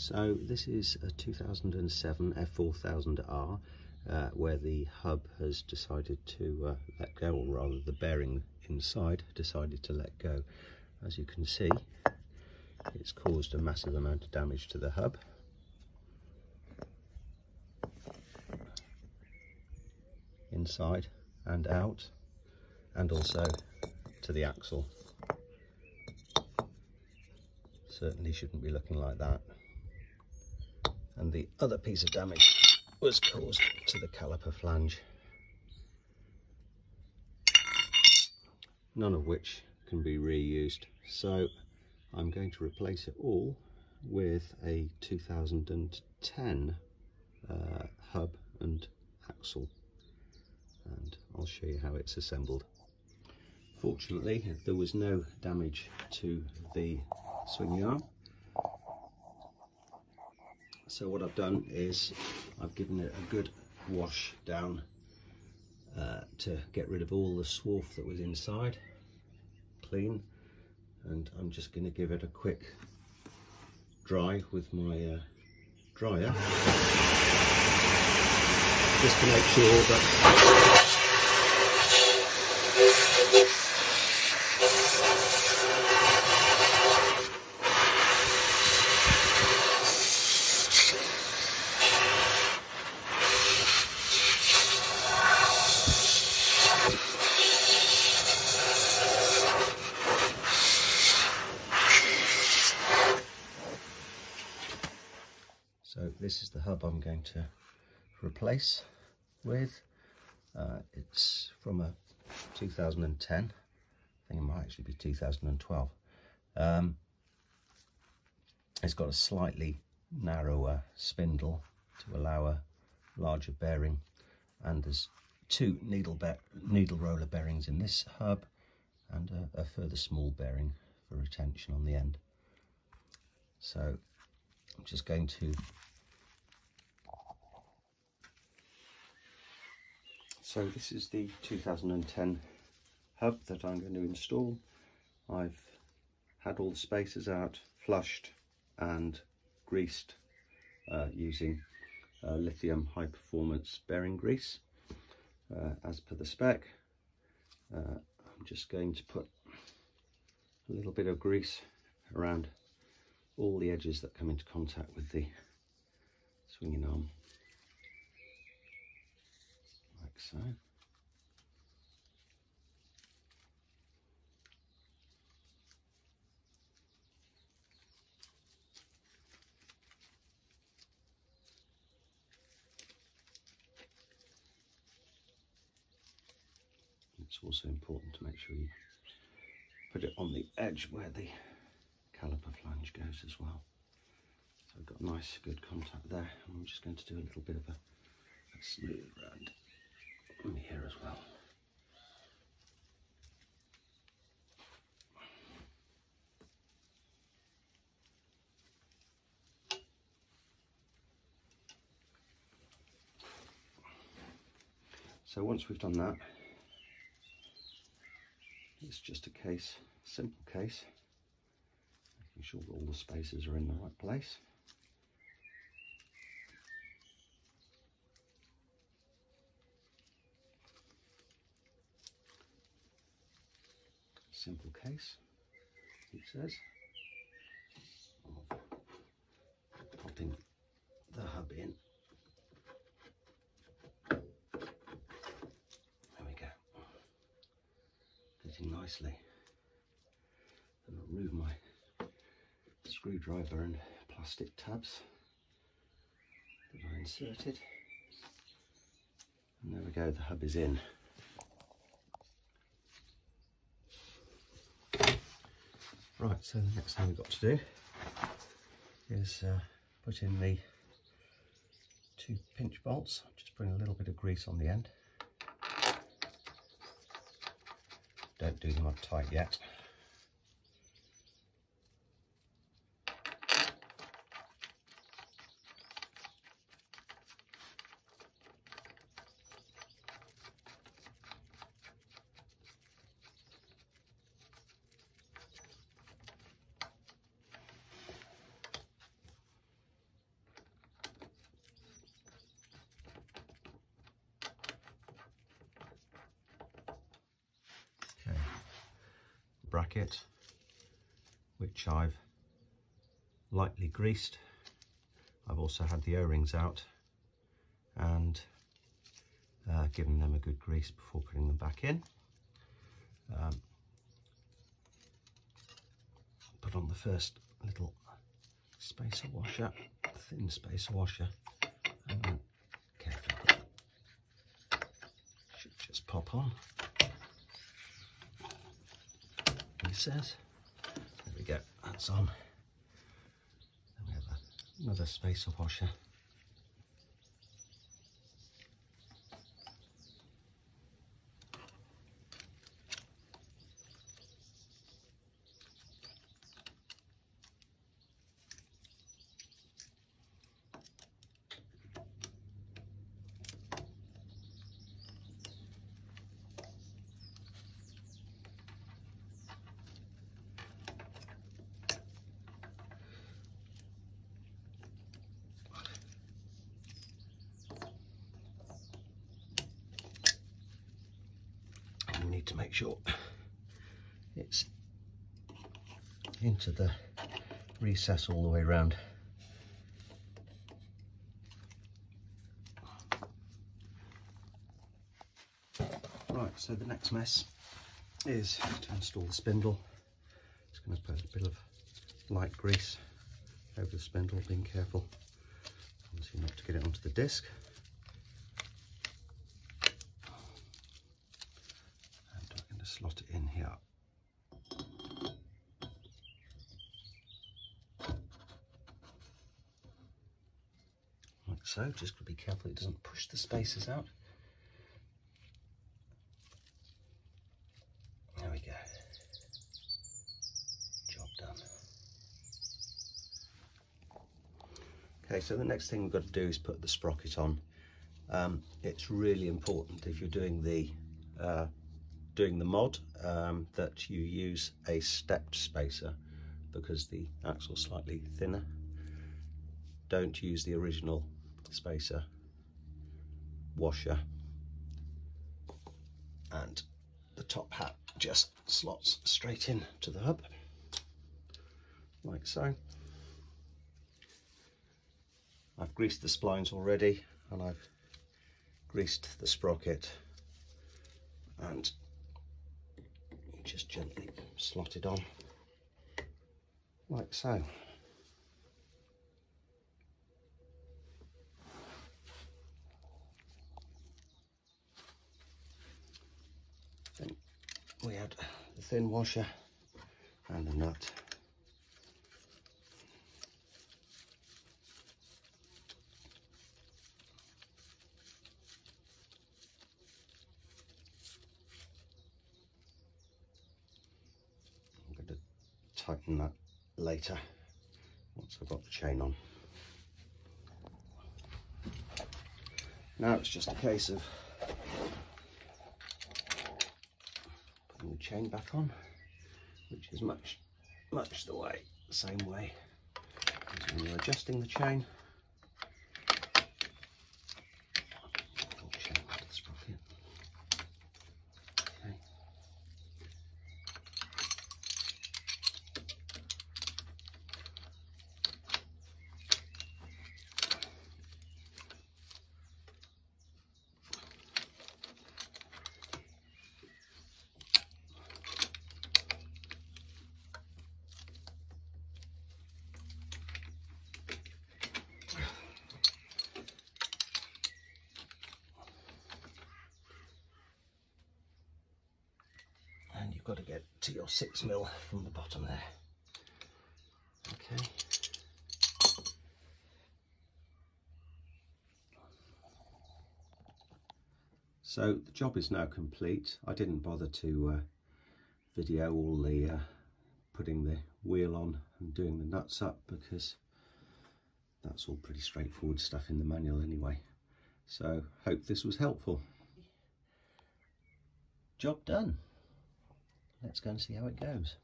So this is a 2007 F4 1000R uh, where the hub has decided to uh, let go, or rather the bearing inside decided to let go. As you can see, it's caused a massive amount of damage to the hub. Inside and out, and also to the axle. Certainly shouldn't be looking like that and the other piece of damage was caused to the caliper flange. None of which can be reused. So I'm going to replace it all with a 2010 uh, hub and axle and I'll show you how it's assembled. Fortunately there was no damage to the swinging arm so what I've done is I've given it a good wash down uh, to get rid of all the swarf that was inside, clean, and I'm just going to give it a quick dry with my uh, dryer. Just to make sure that So this is the hub I'm going to replace with. Uh, it's from a 2010. I think it might actually be 2012. Um, it's got a slightly narrower spindle to allow a larger bearing and there's two needle, needle roller bearings in this hub and a, a further small bearing for retention on the end. So I'm just going to So this is the 2010 hub that I'm going to install. I've had all the spacers out, flushed and greased uh, using uh, lithium high performance bearing grease uh, as per the spec. Uh, I'm just going to put a little bit of grease around all the edges that come into contact with the swinging arm so. It's also important to make sure you put it on the edge where the caliper flange goes as well. So I've got nice good contact there. I'm just going to do a little bit of a, a smooth round here as well. So once we've done that, it's just a case, simple case, making sure that all the spaces are in the right place. Simple case, it says, of popping the hub in. There we go. Fitting nicely. I'll remove my screwdriver and plastic tabs that I inserted. And there we go, the hub is in. Right, so the next thing we've got to do is uh, put in the two pinch bolts. Just putting a little bit of grease on the end. Don't do them up tight yet. Bracket which I've lightly greased. I've also had the o-rings out and uh, given them a good grease before putting them back in. Um, put on the first little spacer washer, thin spacer washer, and then carefully should just pop on. Says, there we go, that's on. Then we have another spacer washer. need to make sure it's into the recess all the way around. Right, so the next mess is to install the spindle. Just going to put a bit of light grease over the spindle, being careful obviously not to get it onto the disc. Slot it in here. Like so, just to be careful it doesn't push the spacers out. There we go. Job done. Okay, so the next thing we've got to do is put the sprocket on. Um, it's really important if you're doing the uh, doing the mod um, that you use a stepped spacer because the axle is slightly thinner. Don't use the original spacer washer and the top hat just slots straight in to the hub like so. I've greased the splines already and I've greased the sprocket and just gently slot it on like so. Then we add the thin washer and the nut tighten that later once I've got the chain on. Now it's just a case of putting the chain back on, which is much, much the way, the same way as when you're adjusting the chain. Got to get to your six mil from the bottom there. Okay. So the job is now complete. I didn't bother to uh, video all the uh, putting the wheel on and doing the nuts up because that's all pretty straightforward stuff in the manual anyway. So hope this was helpful. Job done let's go and see how it goes.